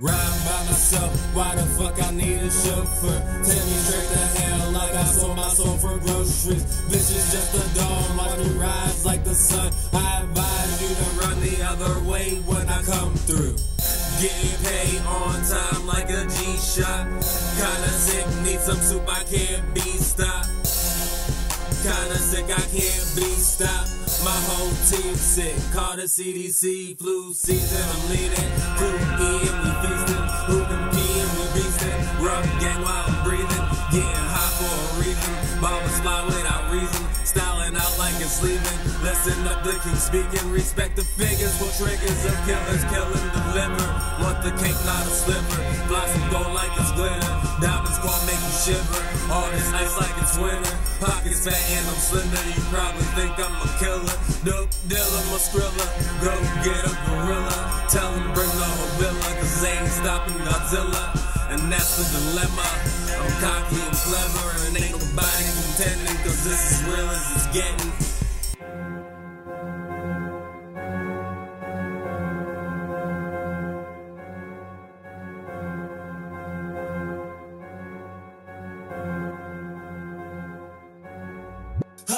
Riding by myself, why the fuck I need a chauffeur? Tell me straight to hell like I sold my soul for groceries. Bitch is just a dog, watch me rise like the sun. I advise you to run the other way when I come through. Getting paid on time like a G-Shock. Kinda sick, need some soup, I can't be stopped. Kinda sick, I can't be stopped. My whole team sick. Call the CDC, flu season, I'm leading. Crew in, we feasting. Who pee and we beasting. Rough gang while I'm breathing. Getting high for a reason. Ballers fly without reason. Styling out like it's leaving. Listen up, the king speaking. Respect the figures for triggers of killers. Killing the liver. Want the cake, not a sliver. Some gold like it's glitter. Diamonds gon' make you shiver. All this ice like it's winter. Pockets fat and I'm slender. You probably think I'm a killer. Dope dealer, my skrilla. Go get a gorilla. Tell him bring the whole villa. Cause they ain't stopping Godzilla. And that's the dilemma. I'm cocky and clever. And ain't nobody contending. Cause this is real as it's getting.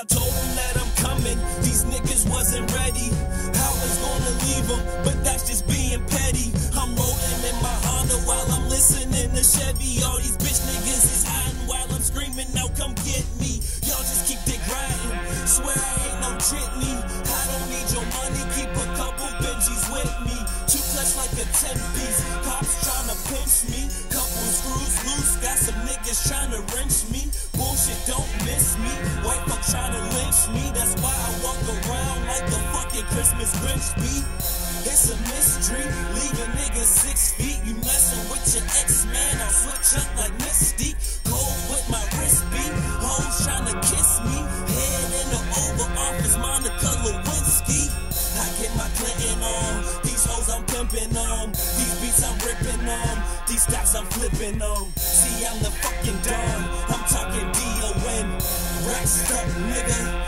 I told them that I'm coming, these niggas wasn't ready. I was gonna leave them, but that's just being petty. I'm rolling in my Honda while I'm listening to Chevy. All these bitch niggas is hiding while I'm screaming, now come get me. Y'all just keep dick riding. Swear I ain't no jitney. I don't need your money, keep a couple Benjis with me. Two clutch like a 10 piece. Cops tryna pinch me. Couple screws loose, got some niggas tryna wrench me. Christmas Grinch beat. It's a mystery, leave a nigga six feet. You messing with your ex man, I'll switch up like Mystique. Cold with my wrist beat, hoes tryna kiss me. Head in the Oval Office, Monica Lewinsky. I get my Clinton on, these hoes I'm pimping on, these beats I'm ripping on, these stacks I'm flipping on. See, I'm the fucking Don, I'm talking D-O-N. Racks up, nigga.